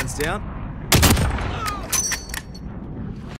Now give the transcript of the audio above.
line's down.